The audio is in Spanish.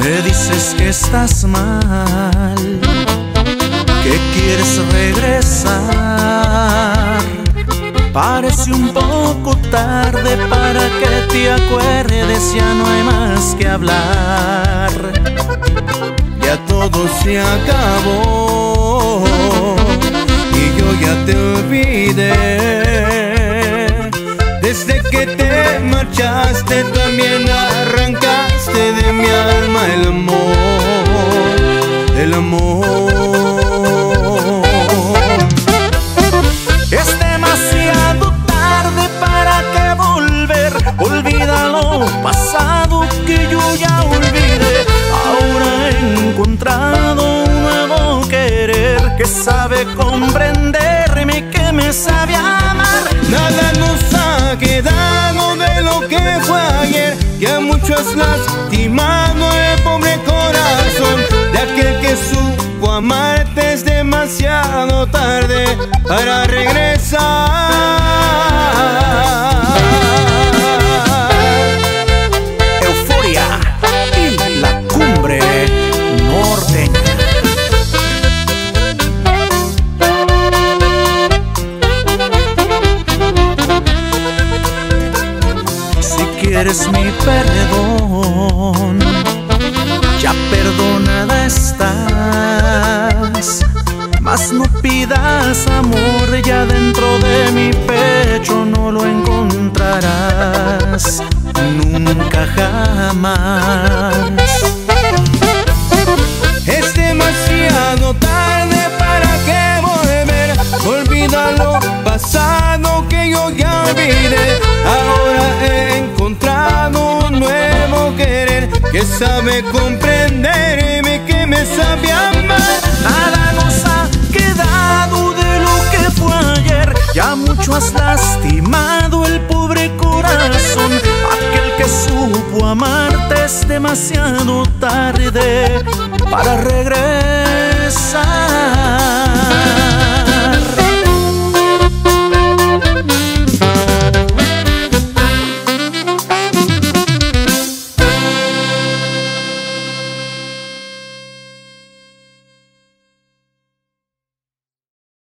dices que estás mal, que quieres regresar. Parece un poco tarde para que te acuerdes, ya no hay más que hablar. Ya todo se acabó y yo ya te olvidé. Desde que te marchaste también el amor. Es demasiado tarde para que volver. Olvida lo pasado que yo ya olvidé. Ahora he encontrado un nuevo querer que sabe comprenderme que me sabe amar. Nada nos ha quedado de lo que fue ayer, que a muchos lastimado el pobre corazón de aquel que supo amarte es demasiado tarde para regresar. Euforia y la cumbre norteña. Si quieres mi perdón, ya perdonada pidas amor, ya dentro de mi pecho no lo encontrarás. Nunca jamás. Es demasiado tarde para que volver. Olvida lo pasado que yo ya olvidé. Ahora he encontrado un nuevo querer que sabe comprenderme, que me sabe amar. Nada demasiado tarde para regresar.